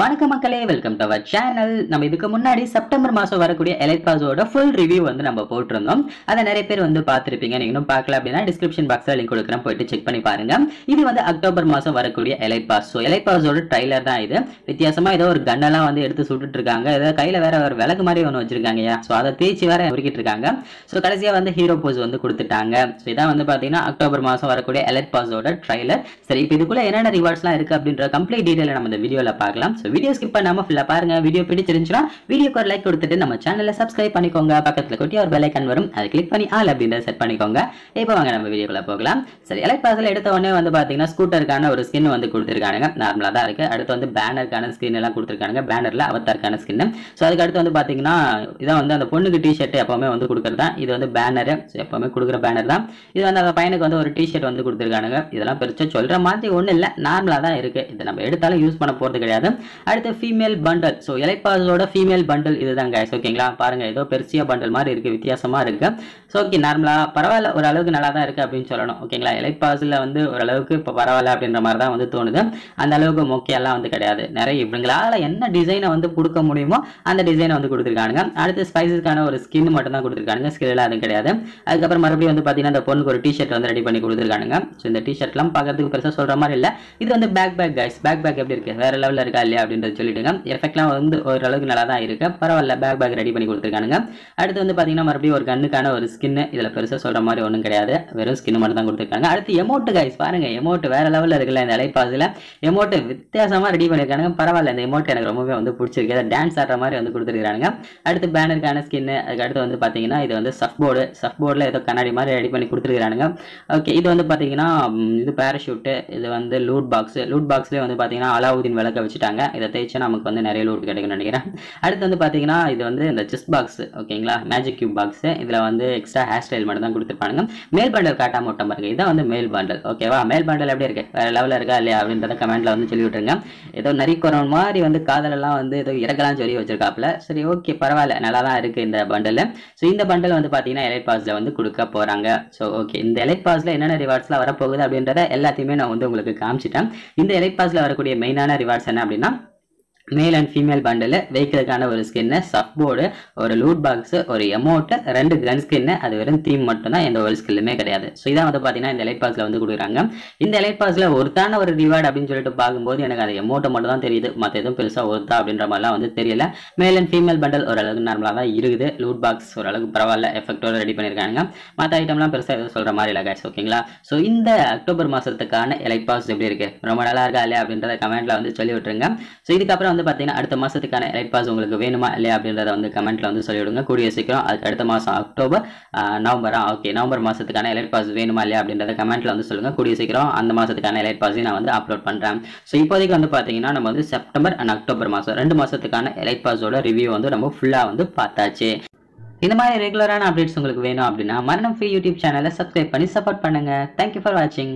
வணக்க மக்களே welcome to our channel நம்ம இதுக்கு முன்னாடி செப்டம்பர் மாசம் வரக்கூடிய எலைட் பாஸோட ஃபுல் ரிவ்யூ வந்து நம்ம போட்டிருந்தோம். அதை நிறைய பேர் வந்து பார்த்துருப்பீங்க. நீங்க இன்னும் பார்க்கல அப்படின்னா டிஸ்கிரிப்ஷன் பாக்ஸில் லிங்க் கொடுக்குறேன். போயிட்டு செக் பண்ணி பாருங்க. இது வந்து அக்டோபர் மாசம் வரக்கூடிய எலைட் பாஸ் ஸோ எலைட் பாஸோட ட்ரைலர் தான் இது. வித்தியாசமா ஏதோ ஒரு கன்னெல்லாம் வந்து எடுத்து சுட்டுட்டு இருக்காங்க ஏதோ கையில வேற ஒரு விளக்கு மாதிரி ஒன்று வச்சிருக்காங்க. ஸோ அதை தேய்ச்சி வேற உருக்கிட்டு இருக்காங்க. ஸோ கடைசியா வந்து ஹீரோ போஸ் வந்து கொடுத்துட்டாங்க. ஸோ இதான் வந்து பாத்தீங்கன்னா அக்டோபர் மாசம் வரக்கூடிய எலைட் பாஸோட ட்ரைலர் சரி இப்போ இதுக்குள்ள என்னென்ன ரிவார்ட்ஸ்லாம் இருக்கு அப்படின்ற கம்ப்ளீட் டீடைல் நம்ம இந்த வீடியோவில் பார்க்கலாம். ஸோ வீடியோ ஸ்கிப் பண்ணாம ஃபுல்லாக பாருங்க. வீடியோ பிடிச்சிருந்துச்சுன்னா வீடியோக்கு ஒரு லைக் கொடுத்துட்டு நம்ம சேனலை சப்ஸ்கிரைப் பண்ணிக்கோங்க. பக்கத்துல குட்டி ஒரு பெலைக்கன் வரும். அதை கிளிக் பண்ணி ஆல் அப்படின்றத செட் பண்ணிக்கோங்க. இப்போ வாங்க நம்ம வீடியோக்குள்ள போகலாம். சரி எலக்ட் பாஸ்ல எடுத்த உடனே வந்து பாத்தீங்கன்னா ஸ்கூட்டருக்கான ஒரு ஸ்கின் வந்து கொடுத்துருக்காங்க நார்மலா தான் இருக்கு. அடுத்து வந்து பேனருக்கான ஸ்கின் எல்லாம் கொடுத்துருக்காங்க பேனர்ல அவத்தாருக்கான ஸ்கின் ஸோ அதுக்கு அடுத்து வந்து பாத்தீங்கன்னா இதான் வந்து அந்த பொண்ணுக்கு டிஷர்ட் எப்போவுமே வந்து கொடுக்குறது தான். இது வந்து பேனர் எப்பவுமே கொடுக்குற பேனர் தான். இது வந்து அந்த பையனுக்கு வந்து ஒரு டிஷர்ட் வந்து கொடுத்துருக்கானுங்க. இதெல்லாம் பெருசாக சொல்ற மாதிரி ஒன்றும் இல்லை. நார்மலா தான் இருக்கு. இதை நம்ம எடுத்தாலும் யூஸ் பண்ண போறது கிடையாது. அடுத்து ஃபீமேல் பண்டல் ஸோ எலைப்பாஸோட ஃபீமேல் பண்டல் இதுதான் கேஸ் ஓகேங்களா பாருங்க ஏதோ பெருசியா பண்டல் மாதிரி இருக்கு வித்தியாசமா இருக்கு. ஸோ ஓகே நார்மலா பரவாயில்ல ஓரளவுக்கு நல்லா தான் இருக்கு அப்படின்னு சொல்லணும். ஓகேங்களா இலைப்பாசில் வந்து ஓரளவுக்கு இப்போ பரவாயில்ல அப்படின்ற மாதிரி தான் வந்து தோணுது. அந்த அளவுக்கு மொக்கையெல்லாம் வந்து கிடையாது. நிறைய இவங்களால என்ன டிசைனை வந்து கொடுக்க முடியுமோ அந்த டிசைனை வந்து கொடுத்துருக்கானுங்க. அடுத்து ஸ்பைசஸ்க்கான ஒரு ஸ்கின் மட்டும் தான் கொடுத்துருக்கானுங்க ஸ்கில் அதுவும் கிடையாது. அதுக்கப்புறம் மறுபடியும் வந்து பார்த்தீங்கன்னா அந்த பொண்ணுக்கு ஒரு டிஷர்ட் வந்து ரெடி பண்ணி கொடுத்துருக்கானுங்க. ஸோ இந்த டிஷர்ட்லாம் பார்க்கறதுக்கு பெருசாக சொல்ற மாதிரி இல்லை. இது வந்து back back guys back back எப்படி இருக்கு? வேற லெவலில் இருக்கா இல்லையா? அப்படின்றது சொல்லிட்டுங்க எஃபெக்ட்லாம் வந்து ஓரளவுக்கு நல்லா தான் இருக்கு. பரவாயில்ல பேக் பேக் ரெடி பண்ணி கொடுத்துருக்கானுங்க. அடுத்து வந்து பார்த்தீங்கன்னா மறுபடியும் ஒரு கண்ணுக்கான ஒரு ஸ்கின்னு இதில் பெருசாக சொல்கிற மாதிரி ஒன்றும் கிடையாது. வெறும் ஸ்கின் மட்டும் தான் கொடுத்துருக்காங்க. அடுத்து எமோட்டு கைஸ் பாருங்க எமோட்டு வேற லெவலில் இருக்குல்ல இந்த இலைப்பாசில் எமோட்டு வித்தியாசமா ரெடி பண்ணியிருக்கானுங்க பரவாயில்ல இந்த எமோட் எனக்கு ரொம்பவே வந்து பிடிச்சிருக்கு. அதை டான்ஸ் ஆடுற மாதிரி வந்து கொடுத்துருக்காங்க அடுத்து பேனருக்கான ஸ்கின் அதுக்கு அடுத்து வந்து பார்த்தீங்கன்னா இது வந்து சஃப் போர்டு சஃப் போர்டில் ஏதோ கண்ணாடி மாதிரி ரெடி பண்ணி கொடுத்துருக்கானுங்க ஓகே இது வந்து பார்த்தீங்கன்னா இது பேராஷூட்டு இது வந்து லூட் பாக்ஸ் லூட் பாக்ஸ்லேயே வந்து பார்த்தீங்கன்னா அலாவுதீன் விளக்க வச்சுட்டாங்க. இதை தேய்ச்சா நமக்கு வந்து நிறைய லூட் கிடைக்கும்னு நினைக்கிறேன். அடுத்து வந்து பார்த்தீங்கன்னா இது வந்து இந்த செஸ் பாக்ஸ் ஓகேங்களா? மேஜிக் கியூப் பாக்ஸ் இதில் வந்து எக்ஸ்ட்ரா ஹேர் ஸ்டைல் மட்டும் தான் கொடுத்துருப்பாங்க மேல் பண்டல் காட்டாம விட்ட பாருங்க. இதான் வந்து மேல் பண்டல் ஓகேவா மேல் பண்டல் எப்படி இருக்கு? வேற லெவலில் இருக்கா இல்லையா அப்படின்றத கமெண்ட்ல வந்து சொல்லி விட்டுருங்க ஏதோ நரிக்குறவன் மாதிரி வந்து காதலெல்லாம் வந்து ஏதோ இறக்கலாம் சொல்லி வச்சிருக்காப்புல. சரி ஓகே பரவாயில்ல. நல்லா தான் இருக்கு இந்த பண்டல் ஸோ இந்த பண்டல் வந்து பார்த்தீங்கன்னா எலைட் பாஸ்ல வந்து கொடுக்க போறாங்க. ஸோ ஓகே இந்த எலைட் பாஸ்ல என்னென்ன ரிவார்ட்ஸ்லாம் வரப்போகுது அப்படின்றத எல்லாத்தையுமே நான் வந்து உங்களுக்கு காமிச்சிட்டேன். இந்த எலைட் பாஸ்ல வரக்கூடிய மெயினான ரிவார்ட்ஸ் என்ன அப்படின்னா மேல் அண்ட் ஃபீமேல் பண்டில் வெஹிக்கிளுக்கான ஒரு ஸ்கின்னு சப் போர்டு ஒரு லூட் பாக்ஸ் ஒரு எமௌண்ட்டு ரெண்டு கன் ஸ்கின்னு அது வெறும் தீம் மட்டும் தான் எந்த ஒரு ஸ்கில்லுமே கிடையாது. ஸோ இதான் வந்து பார்த்தீங்கன்னா இந்த எலைட் பாக்ஸில் வந்து கொடுக்குறாங்க. இந்த எலைட் பாக்ஸில் ஒருத்தான ஒரு ரிவார்டு அப்படின்னு சொல்லிட்டு பார்க்கும்போது எனக்கு அந்த எமௌண்ட்டை மட்டும் தான் தெரியுது. மற்ற எதுவும் பெருசாக ஒருத்தா அப்படின்ற மாதிரிலாம் வந்து தெரியல. மேல் அண்ட் ஃபீமேல் பண்டல் ஓரளவுக்கு நார்மலாக தான் இருக்குது. லூட் பாக்ஸ் ஓரளவுக்கு பரவாயில்ல. எஃபெக்டோட ரெடி பண்ணியிருக்காங்க மற்ற ஐட்டம்லாம் பெருசாக எதுவும் சொல்கிற மாதிரி இல்லை guys. ஓகேங்களா ஸோ இந்த அக்டோபர் மாதத்துக்கான எலைட் பாஸ் எப்படி இருக்கு? ரொம்ப நல்லா இருக்கா இல்லையா அப்படின்றத கமெண்ட்ல வந்து சொல்லி விட்டுருங்க. ஸோ இதுக்கப்புறம் வந்து பார்த்தீங்கன்னா அடுத்த மாதத்துக்கான எலைட் பாஸ் உங்களுக்கு வேணுமா இல்லையா அப்படின்றத வந்து கமெண்ட்ல வந்து சொல்லிவிடுங்க. கூடிய சீக்கிரம் அதுக்கு அடுத்த மாதம் அக்டோபர் நவம்பரா ஓகே நவம்பர் மாதத்துக்கான எலைட் பாஸ் வேணுமா இல்லையா அப்படின்றத கமெண்ட்ல வந்து சொல்லுங்க. கூடிய சீக்கிரம் அந்த மாதத்துக்கான எலைட் பாஸையும் நான் வந்து அப்லோட் பண்ணுறேன் ஸோ இப்போதைக்கு வந்து பார்த்தீங்கன்னா நம்ம வந்து செப்டம்பர் அண்ட் அக்டோபர் மாதம் ரெண்டு மாதத்துக்கான எலைட் பாஸோட ரிவ்யூ வந்து நம்ம ஃபுல்லாக வந்து பார்த்தாச்சு. இந்த மாதிரி ரெகுலரான அப்டேட்ஸ் உங்களுக்கு வேணும் அப்படின்னா மரணம் ஃப்ரீ யூடியூப் சேனலை சப்ஸ்கிரைப் பண்ணி சப்போர்ட் பண்ணுங்க. தேங்க்யூ ஃபார் வாட்சிங்